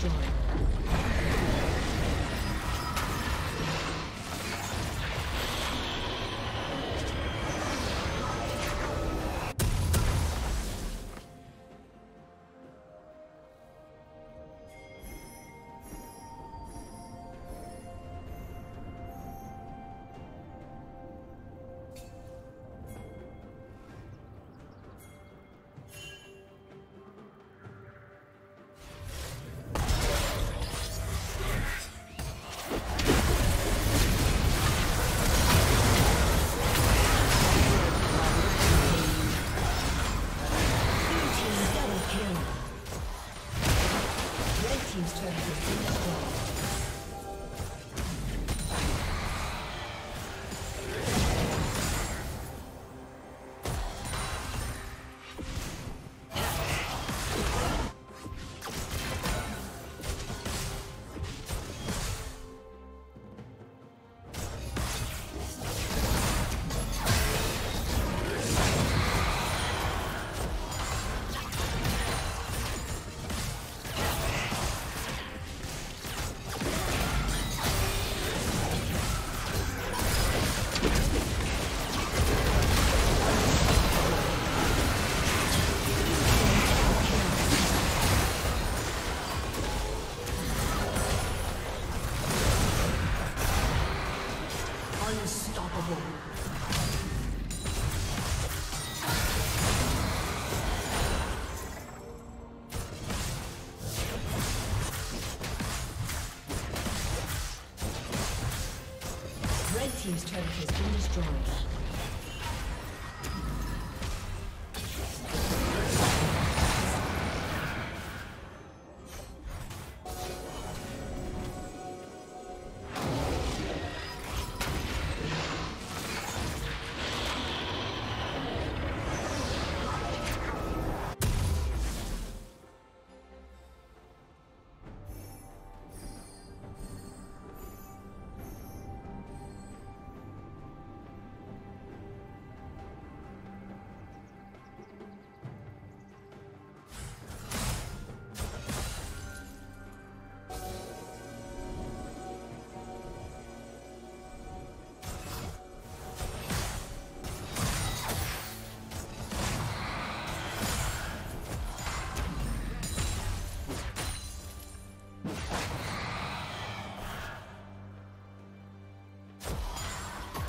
destroyed. Excellent.